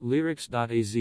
Lyrics.az